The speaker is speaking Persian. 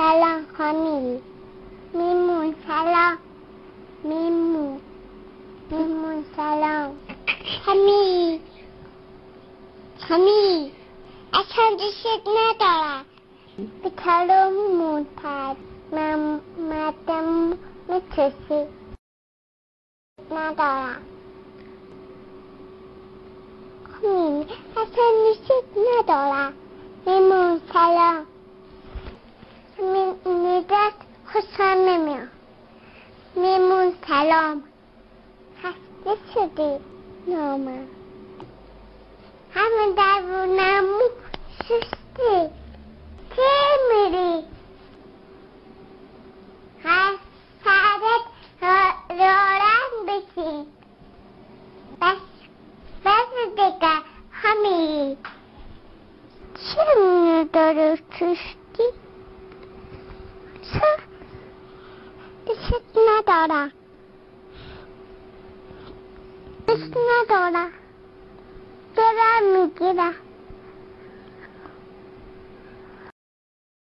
سلام خامی میمون سلام میمون میمون سلام خمی خمی اصلا دوست ندارم به تلومون پد من مدم میتوسی ندارم خمی اصلا دوست ندارم میمون سلام خوشم نمیاد. میمون سلام. خسته شدی؟ نامه همه درونمو شستی. کی میری؟ هر سرت رارن بشین بس بس دیگه همی چرا داره کشتی دوست ندارم دوست ندارم برم می‌گیرم